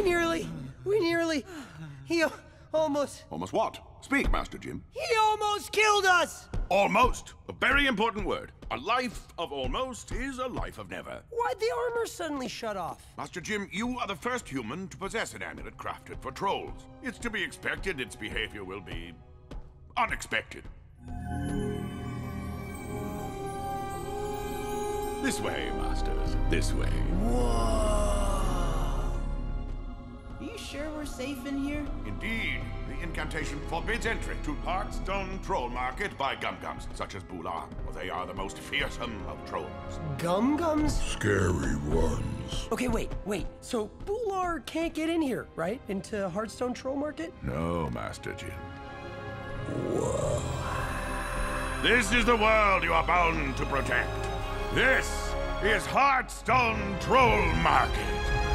We nearly, we nearly, he almost, Almost what? Speak, Master Jim. he almost killed us! Almost. A very important word. A life of almost is a life of never. Why'd the armor suddenly shut off? Master Jim, you are the first human to possess an amulet crafted for trolls. It's to be expected its behavior will be unexpected. This way, masters. This way. Whoa! Are you sure we're safe in here? Indeed, the incantation forbids entry to Heartstone Troll Market by Gumm-Gumms such as Bular, for they are the most fearsome of trolls. Gumm Gumms? Scary ones. Okay, wait, wait. So Bular can't get in here, right? Into Heartstone Troll Market? No, Master Jim. This is the world you are bound to protect. This is Heartstone Troll Market.